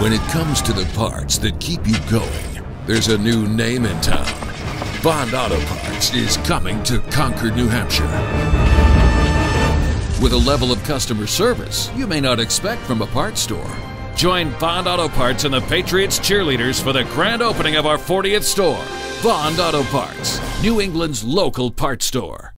When it comes to the parts that keep you going, there's a new name in town. Bond Auto Parts is coming to Concord, New Hampshire. With a level of customer service you may not expect from a parts store. Join Bond Auto Parts and the Patriots cheerleaders for the grand opening of our 40th store. Bond Auto Parts, New England's local parts store.